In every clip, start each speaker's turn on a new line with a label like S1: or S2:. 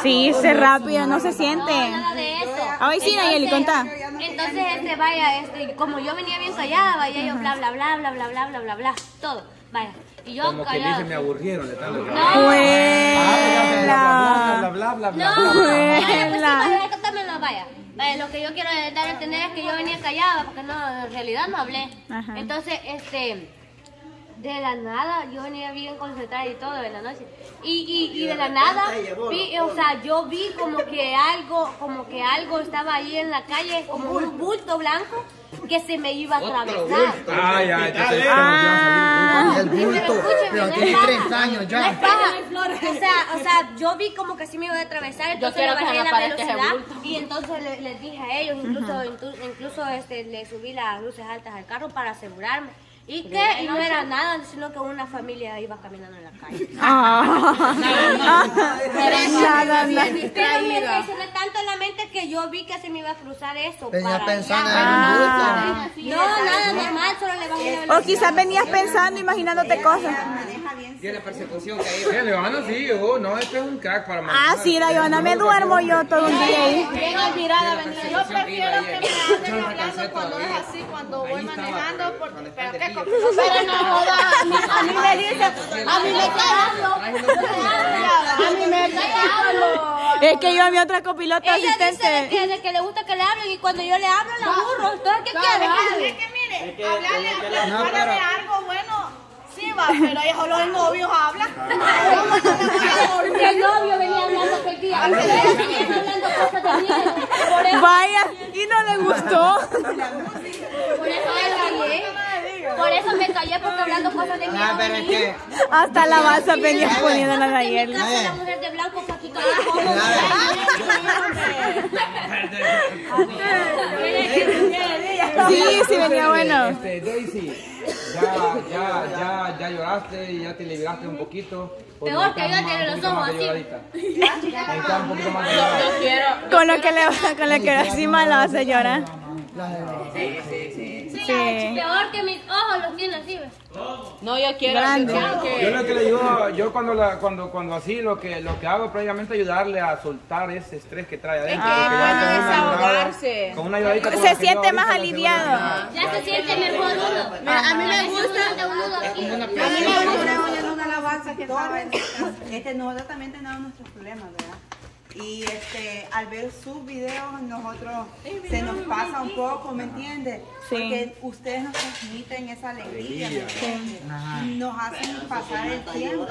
S1: Sí, se rápido, no se siente.
S2: Nada de eso.
S1: Ay, sí, Nayeli, contá.
S2: Entonces, este, vaya, este, como yo venía bien callada, vaya, yo bla, bla, bla, bla, bla, bla, bla, bla, bla, todo, vaya. Y yo
S3: Como que
S2: callada.
S3: me aburrieron de que
S2: No,
S3: Ah. Bla, bla, bla, bla, bla.
S2: no,
S3: bla.
S2: vaya, pues sí, vaya, contámelo, vaya. Vaya, lo que yo quiero dar a entender es que yo venía callada, porque no, en realidad no hablé.
S1: Ajá.
S2: Entonces, este, de la nada, yo venía bien concentrada y todo en la noche. Y, y, y de la nada, vi, o sea, yo vi como que algo, como que algo estaba ahí en la calle, como un bulto blanco que se me iba a atravesar.
S3: Ay, ay,
S1: Ah.
S4: El bulto, pero tiene tres años ya.
S2: O sea, o sea, yo vi como que sí me iba a atravesar, entonces le bajé la velocidad y entonces le- les dije a ellos, incluso, inclu- incluso este, le subí las luces altas al carro para asegurarme. Y que y no era nada, sino que una familia iba caminando en la calle.
S1: Ah. Nada, nada.
S2: Pero me reaccioné tanto en la mente que yo vi que se me iba a cruzar eso.
S4: Venía
S2: para
S4: pensando en el bulto.
S2: No, nada normal, solo le bajé la
S1: O quizás venías pensando, imaginándote cosas.
S3: Tiene persecución que hay. Sí, Leona, sí, oh, no, este es un crack para
S1: Ah,
S3: manejar.
S1: sí, la Joana, me duermo yo todo un día ahí.
S5: Bien admirada venía. Yo prefiero que me anden hablando cuando es así, cuando voy manejando, porque, pero qué. Pero no a mí, me dice, a mí me cae a mí me cae
S1: Es que yo a mi otra copilota
S2: Ella dice de
S1: asistente.
S2: que, que le gusta que le hablen y cuando yo le hablo la aburro. Entonces, ¿qué quiere?
S5: Es que mire, hablarle, hablarle algo bueno, sí va, pero ella solo el novio habla.
S2: Porque el novio venía hablando aquel día. Ustedes venían hablando cosas de
S1: Vaya, y no le gustó.
S2: por eso me callé. Por eso me callé porque hablando cosas de mí.
S4: Ah, pero es que,
S1: Hasta la baza venías poniendo la
S2: casa la mujer de blanco que aquí
S1: Sí, sí, venía bueno.
S3: Este, Daisy, ya, ya, ya, ya lloraste y ya te liberaste un poquito. o
S2: Peor que yo tiene los ojos así.
S3: Necesitas un poquito más.
S1: Con lo que le, con lo que encima la vas a llorar.
S2: Sí,
S1: Sí.
S2: peor que mis ojos los tiene así.
S5: No, yo quiero,
S1: Grande.
S5: yo que...
S3: lo que le ayudo, yo cuando, la, cuando, cuando así, lo que, lo que hago es prácticamente ayudarle a soltar ese estrés que trae adentro.
S5: que
S3: porque ya
S5: bueno
S3: con una
S5: desahogarse.
S3: Con una como
S1: Se
S3: que yo
S1: siente más aliviado.
S2: Ya se siente mejor uno.
S5: A mí me gusta...
S2: un nudo aquí.
S6: Yo creo en una alabanza que estaba en. Este, nosotros también tenemos nuestros problemas, ¿verdad? Y este, al ver sus videos, nosotros se nos pasa un poco, ¿me entiendes?
S1: Sí.
S6: Porque ustedes nos transmiten esa alegría, ¿me entiendes? Nos hacen pasar el tiempo.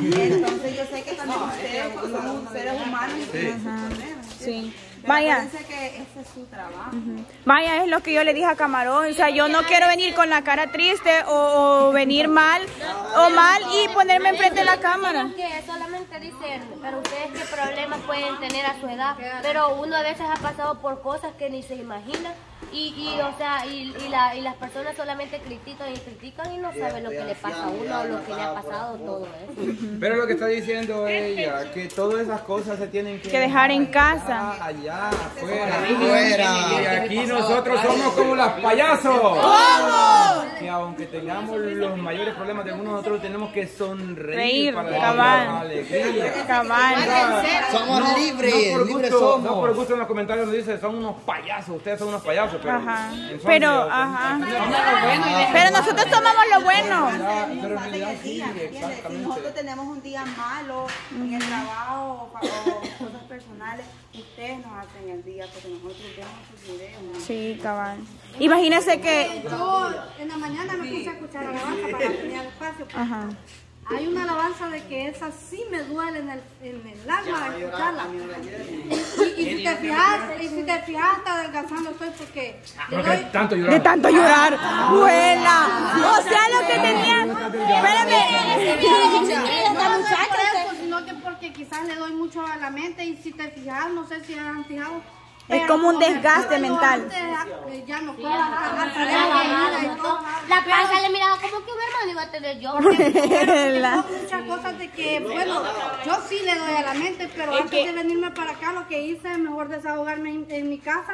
S6: Entonces yo sé que también ustedes son seres humanos y tienen sus problemas.
S1: Sí.
S6: Acuérdense que ese es su trabajo.
S1: Vaya, es lo que yo le dije a Camarón. O sea, yo no quiero venir con la cara triste o, o venir mal o mal y ponerme enfrente de la cámara.
S2: Que solamente dicen, pero ustedes qué problemas pueden tener a su edad. Pero uno a veces ha pasado por cosas que ni se imagina. Y, y o sea, y, y, la, y las personas solamente critican y critican y no saben lo que le pasa a uno o lo que le ha pasado todo eso.
S3: Pero lo que está diciendo ella, que todas esas cosas se tienen que,
S1: Que dejar en casa.
S3: Allá, allá, afuera.
S4: Afuera.
S3: Y aquí nosotros somos como los payasos. Que aunque tengamos los mayores problemas de uno, nosotros tenemos que sonreír
S1: Reír,
S3: para
S1: cabal.
S3: alegría.
S1: Cabal.
S4: somos libres,
S3: no por
S4: libres
S3: gusto,
S4: somos.
S3: no por gusto en los comentarios nos dice son unos payasos, ustedes son unos payasos, pero
S1: Ajá. Pero, ajá. Pero nosotros tomamos lo bueno.
S3: Pero
S6: nosotros tenemos un día malo en el trabajo o, cosas personales, ustedes nos hacen el día porque nosotros vemos sus videos. ¿no?
S1: Sí, cabal. Imagínense que...
S7: Yo en la mañana me puse a escuchar alabanza para tener espacio.
S1: Ajá.
S7: Hay una alabanza de que esa sí me duele en el, en el alma escucharla. Y, y si te fijas, y si te fijas, hasta adelgazando estoy porque doy,
S3: tanto
S1: De
S3: llorar.
S1: tanto llorar. Buena. O sea, lo que tenía... Espérame.
S7: no es por eso, sino que porque quizás le doy mucho a la mente y si te fijas, no sé si han fijado.
S1: Es como un desgaste mental.
S7: antes, eh, ya no puedo de.
S2: La panza le miraba como que un hermano iba a tener yo.
S7: Muchas cosas de que, bueno, yo sí le doy a la mente, pero antes de venirme para acá, lo que hice es mejor desahogarme en, en mi casa.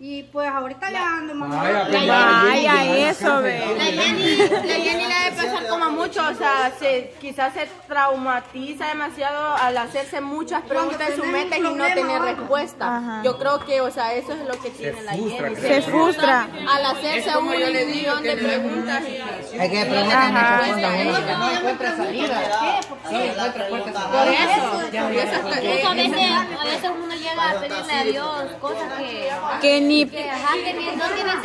S7: Y pues ahorita ya ando más
S3: Vaya,
S1: eso, ve.
S5: La Jenny, la Jenny la vez
S8: pensar como mucho, o sea, se, quizás se traumatiza demasiado al hacerse muchas preguntas en su mente y no tener respuesta.
S1: Ajá.
S8: Yo creo que, o sea, eso es lo que tiene la Jenny.
S1: Se frustra.
S8: Al hacerse un millón de preguntas.
S4: Hay que a no encuentra salida. No encuentra puertas
S8: Por eso,
S2: a veces, uno llega a pedirle a Dios cosas que,
S1: Que ni...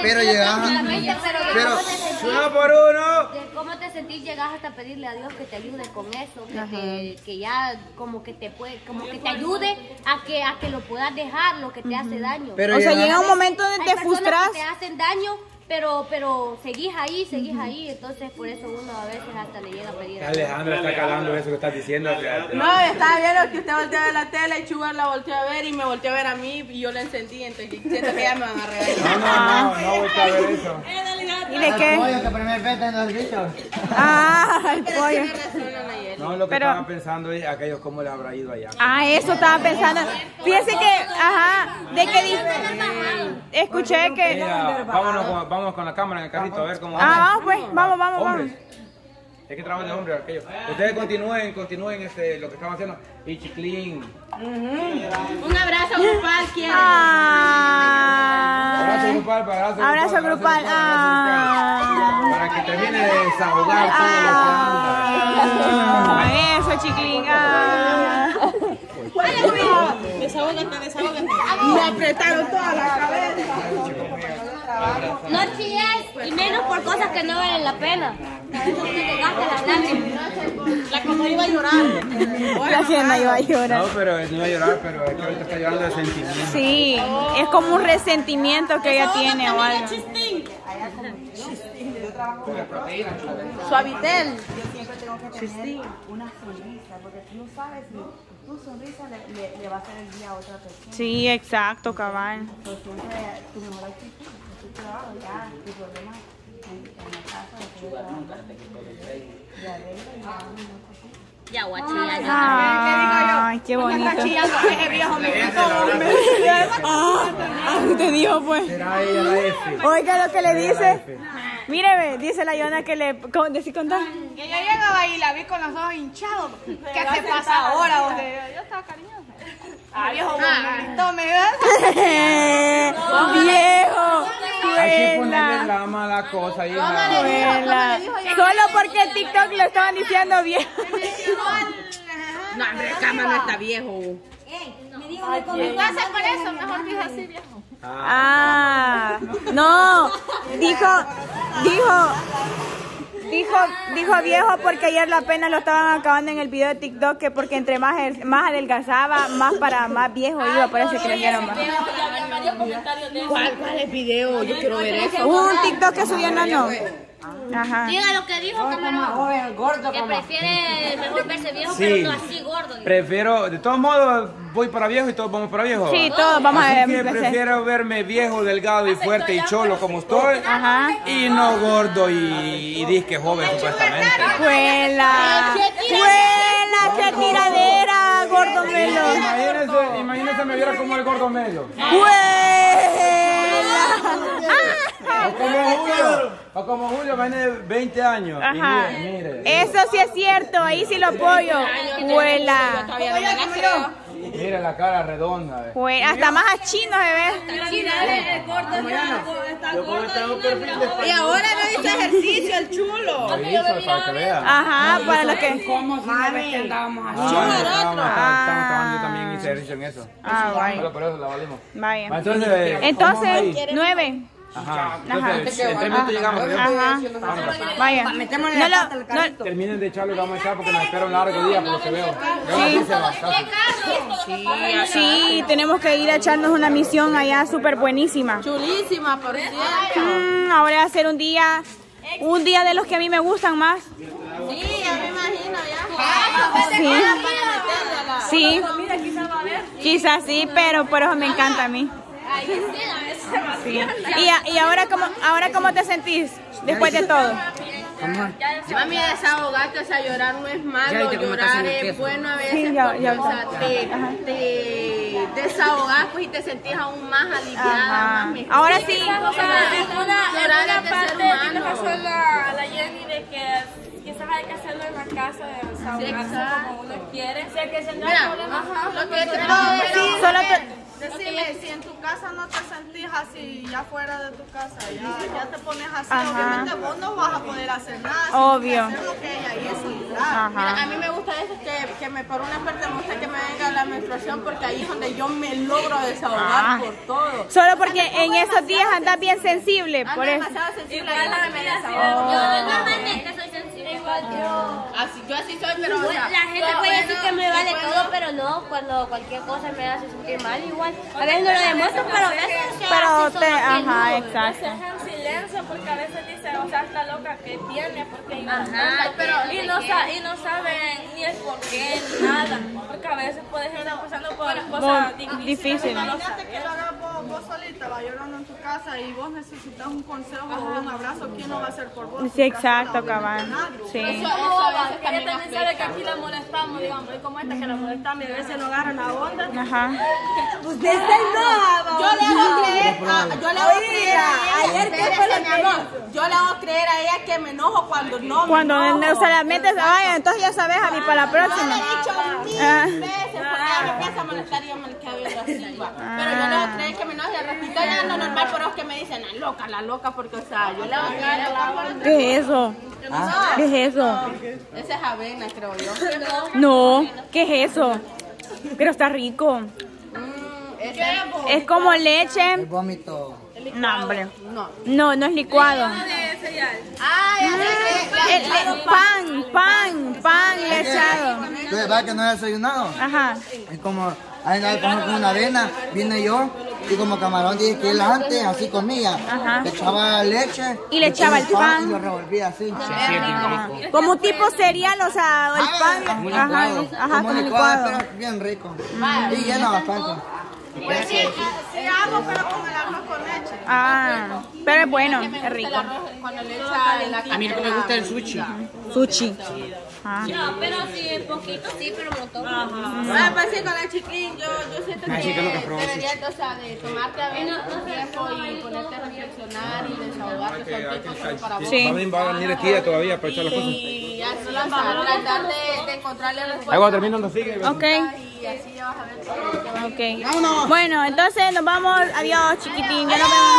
S4: Pero
S2: solamente, pero,
S3: por uno.
S2: cómo te sentís, llegas hasta pedirle a Dios que te ayude con eso, que, te- que ya como que te puede, como que te ayude a que a que lo puedas dejar, lo que te hace daño.
S4: Pero
S1: O sea,
S4: llega-
S1: un momento donde te frustras.
S2: que te hacen daño, pero pero seguís ahí, seguís ahí, entonces por eso uno a veces hasta le llega a pedir.
S3: Alejandra está calando eso que estás diciendo.
S8: No, estaba viendo que usted volteó a ver la tele y Chugar la volteó a ver y me volteó a ver a mí y yo la encendí, entonces siento que ya me van a regañar.
S3: No, no, no, no a ver eso.
S1: ¿Y de qué?
S4: Pollo que primer vez en los bichos.
S1: Ah, el pollo.
S3: No, lo que
S1: Pero-
S3: estaba pensando es aquellos cómo les habrá ido allá.
S1: Ah, eso estaba pensando. Fíjense que, ajá, de que escuché que.
S3: Mira, vámonos con, vamos con la cámara en el carrito a ver cómo
S1: Ah, vamos pues, vamos, vamos, vamos.
S3: Es que trabajo de hombres aquello. Ustedes continúen, continúen este, lo que estaban haciendo. Y chiclín.
S8: Un abrazo grupal, quiero.
S3: Abrazo
S1: Ah,
S3: grupal, para abrazo,
S1: abrazo
S3: grupal,
S1: grupal.
S3: abrazo grupal.
S1: Ah,
S3: Para que termine de desahogar todo lo que
S1: ah, eso, chiclín. Ah.
S8: Desahógate, desahógate. Me apretaron toda la cabeza.
S2: No chilles y menos por cosas que no valen la pena.
S8: La como iba a llorar.
S1: La no iba a
S3: No,
S1: llorar.
S3: pero no iba a llorar, pero es que ahorita está llorando de sentimiento.
S1: Sí, es como un resentimiento que ella tiene o algo.
S8: Suavitel.
S6: Yo siempre tengo que tener una sonrisa, porque tú no sabes si tu sonrisa le, le- le va a hacer el día a otra persona.
S1: Sí, exacto, cabal.
S6: Entonces, siempre tu mejor actitud, tu trabajo, ya, tus problemas en, la casa, trabajo,
S2: guachilla.
S1: Ay, qué bonito.
S8: Ese viejo me.
S1: Ah, ah, te dijo pues. Oiga lo que le dice. Ve, dice la Yona que le. ¿Cómo decís contar?
S5: Que yo llegaba y la vi con los ojos hinchados. ¿Qué te pasa ahora? vos? Yo estaba cariñosa. Ah, viejo, me gritó, me
S1: Viejo.
S3: Hay que ponerle la mala cosa hija.
S1: Buena. Solo porque el TikTok lo estaban diciendo bien.
S8: No, hombre, cama no está viejo.
S5: ¿Qué voy a hacer con eso? Mejor dije así, viejo.
S1: Ah, no. Dijo, dijo. Dijo, dijo viejo porque ayer la pena lo estaban acabando en el video de TikTok que porque entre más, más adelgazaba, más para más viejo iba, por eso dieron más.
S8: ¿Cuál, cuál es video? Yo quiero ver eso.
S1: Un TikTok que subió Nano. Ajá.
S2: Diga lo que dijo, camarón.
S4: Joven, gordo
S2: Que prefiere mejor verse viejo,
S3: Sí.
S2: pero no así gordo.
S3: Prefiero, de todos modos, voy para viejo y todos vamos para viejo.
S1: Sí, todos vamos a
S3: Así que
S1: empezar.
S3: prefiero verme viejo, delgado y fuerte y cholo como estoy.
S1: Ajá.
S3: Y no gordo y, y disque joven supuestamente.
S1: Juela. Juela, qué tiradera, gordo melo.
S3: Imagínense, imagínense me viera como el gordo medio.
S1: Juela.
S3: O como Julio. O como Julio, viene de 20 años. Y
S1: Ajá.
S3: mire, mire.
S1: Eso sí es cierto, ahí sí lo apoyo.
S8: No me la
S3: cara redonda. eh.
S1: Hasta más a chino se ve.
S8: Y ahora no hizo ejercicio el chulo.
S3: Lo hizo para que vea.
S1: Ajá, para los que.
S3: Ah, estábamos- Estamos trabajando también hice ejercicio en eso.
S1: Ah, vaya.
S3: Solo por eso la valimos.
S1: Vaya.
S3: Entonces, eh. Ajá. Entonces, en minutos llegamos.
S1: Ajá. Vaya. No lo, no,
S3: Terminen de echarlo y vamos a echar porque nos espera un largo día por lo que veo.
S1: Sí. sí, tenemos que ir a echarnos una misión allá súper buenísima.
S8: Chulísima, por cierto.
S1: Mm, ahora va a ser un día, un día de los que a mí me gustan más.
S8: Sí, ya me imagino ya.
S1: Sí. Sí. Quizás sí, pero por eso me encanta a mí. Sí. Y, a- y ahora cómo, ahora cómo te sentís después de todo.
S8: Mami, desahogarte, o sea, llorar no es malo, llorar es bueno a veces,
S1: Sí, ya-
S8: porque,
S1: ya-
S8: o sea, te, te desahogás pues, y te sentís aún más aliviada,
S1: Ajá.
S8: más mejor.
S1: Ahora sí.
S8: llorar es de ser humano.
S9: la, la Jenny de que quizás hay que hacerlo en la casa, de desahogarse como uno quiere. O sea, que se no hay
S8: Mira,
S9: problema.
S8: ajá, lo que
S5: Pero,
S8: pero-
S1: Solo te-
S5: Decime, si en tu casa no te sentís así, ya fuera de tu casa, ya, ya te pones así,
S1: Ajá.
S5: obviamente vos no vas a poder hacer nada.
S1: Obvio.
S5: Hacer lo que ella hizo.
S1: Ajá.
S8: Mira, a mí me gusta eso, que, que me, por una parte me gusta que me venga la menstruación porque ahí es donde yo me logro desahogar
S1: Ah.
S8: por todo.
S1: Solo porque en esos días andas bien sensible,
S8: Ando
S1: por eso.
S8: demasiado sensible
S9: Igual
S8: me
S9: así
S8: desahogo.
S9: de-
S2: Yo normalmente
S8: Así, yo así soy, pero o sea,
S2: la gente puede decir
S8: bueno,
S2: que me vale
S8: bueno,
S2: todo, pero no, cuando cualquier cosa me hace sentir mal igual. A veces no lo demuestro, pero a veces
S1: Pero te, ajá,
S2: no.
S1: exacto.
S9: En silencio porque a veces dicen, o sea, está loca que tiene, porque
S2: Ajá, pero
S9: y, no sa- y no saben ni el por qué, ni nada, porque a veces puedes estar pasando por cosas difíciles. No
S5: que vos, solita, va llorando en tu casa y vos necesitas un consejo o un abrazo, ¿quién lo va a hacer por vos?
S1: Sí, exacto, cabal. Sí.
S8: Eso, eso a veces
S9: que ella
S8: también
S9: sabe que aquí la molestamos, digamos, y como esta que la molestamos y a veces no agarran la onda.
S1: Ajá.
S6: Usted está enojado.
S8: Yo le hago creer, a, yo le hago creer a ella,
S6: ayer, ¿qué
S8: espérese,
S6: fue lo que
S8: amor, yo le hago creer a ella que me enojo cuando no
S1: Cuando
S8: me enojo.
S1: no se la metes, ay, entonces ya sabes a mí para la
S8: Yo le
S1: próxima.
S8: he dicho mil
S1: Ah.
S8: veces, me empieza a molestar y yo me quedo viendo así, va. Pero yo le creer que me enojo y al ratito ya no normal, pero es que me dicen, la loca, la loca, porque, o sea, yo le hago creer a la
S1: ¿Qué es eso?
S8: Ah.
S1: ¿Qué es eso?
S8: Esa es avena, creo yo.
S1: No, ¿qué es eso? Pero está rico.
S8: Mm,
S1: Es como leche.
S4: Vómito.
S1: No, hombre.
S8: No.
S1: No, no es licuado.
S8: Ah, sé que-
S1: El- el- pan, pan, pan lechado.
S4: Entonces, va que no he desayunado.
S1: Ajá.
S4: Es como, ahí con una avena, vine yo, y como camarón dije que él antes, así comía.
S1: Ajá.
S4: Le echaba leche.
S1: Y le echaba el pan.
S4: Y lo revolvía así.
S1: Como tipo cereal, o sea, el pan.
S4: Como
S1: Ajá,
S4: licuado.
S1: ajá, como licuado.
S4: pero bien rico. Y llena bastante.
S5: Pues sí, sí hago, pero con el arroz.
S1: Ah, pero es bueno, es rico.
S10: A mí lo que me gusta es el sushi.
S1: Sushi. Ah.
S2: No, pero sí, poquito sí, pero un montón.
S8: Ah, pues sí, con el chiquín, yo, yo siento
S10: Ah,
S8: que deberías, o sea, de tomarte a tu tiempo y ponerte a reflexionar y desahogarte solo para vos.
S1: Sí.
S3: Va a venir- va a venir aquí todavía para echar las cosas.
S8: Y así, o sea, tratar de, de encontrarle respuesta.
S3: Ahí cuando terminando sigue.
S1: Ok,
S8: Y así ya vas a ver va
S1: ok. Bueno, entonces nos vamos. Adiós, chiquitín. Ya nos vemos.